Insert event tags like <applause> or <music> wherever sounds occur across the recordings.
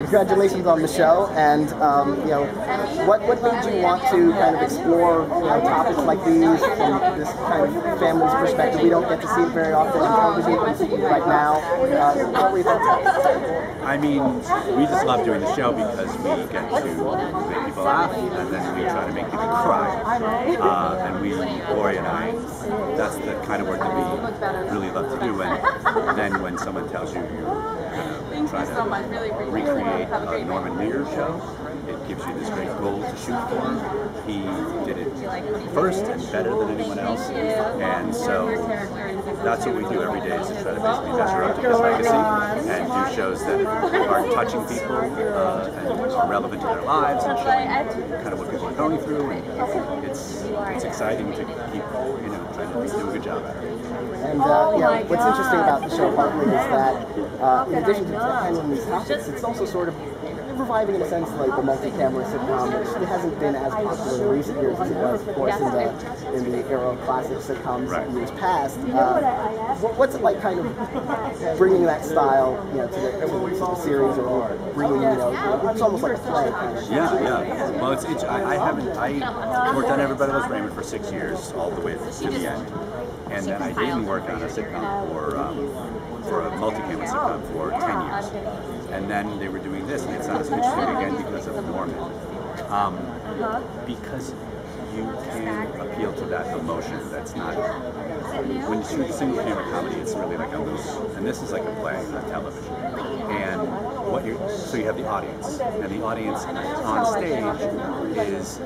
Congratulations on the show, and um, you know, what what made you want to kind of explore you know topics like these from this kind of family's perspective? We don't get to see it very often on television right now. Uh, what were you thinking? I mean, we just love doing the show because we get to make people laugh, and then we try to make people cry. Uh, and we, Gloria and I, that's the kind of work that we really love to do. And then when someone tells you you're going to try to recreate a Norman Lear show. It gives you this great goal to shoot for. He did it first and better than anyone else. And so that's what we do every day is to try to basically measure up to his legacy and do shows that are touching people uh, and are relevant to their lives and showing kind of what people are going through. And it's it's exciting to keep you know trying to do a good job at it. And uh, know, what's interesting about the show partly is that uh, in addition to handling these topics, it's also sort of reviving in a sense like the multi-camera sitcom, which hasn't been as popular in recent years as it was, of course, in the in the era of classic sitcoms right. years past. Uh, what's it like, kind of bringing that style, you know, to the, to the series, or bringing, you know, it's almost like a play. Kind of. Yeah, yeah. Well, it's, it's I, I haven't I worked on Everybody Loves Raymond for six years, all the way to the end, and then I didn't work on a sitcom for. Um, for a multi-camera sitcom for 10 years. And then they were doing this, and it's not as interesting again because. Um, because you can appeal that emotion that's not when you shoot a single camera comedy it's really like a loose and this is like a play on television. And what you so you have the audience and the audience on stage is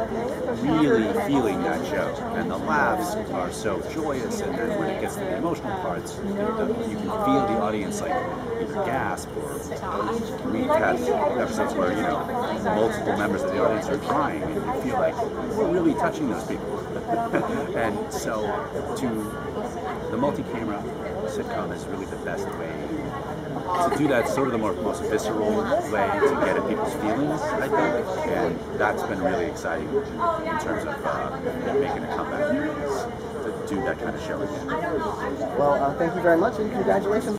really feeling that show and the laughs are so joyous and then when it gets to the emotional parts you, you can feel the audience like gasp or we've had episodes where you know multiple members of the audience are crying and you feel like we're really touching those people <laughs> and so to the multi-camera sitcom is really the best way to do that sort of the more most visceral way to get at people's feelings, I think, and that's been really exciting in terms of uh, making a comeback to do that kind of show again. Well, uh, thank you very much, and congratulations.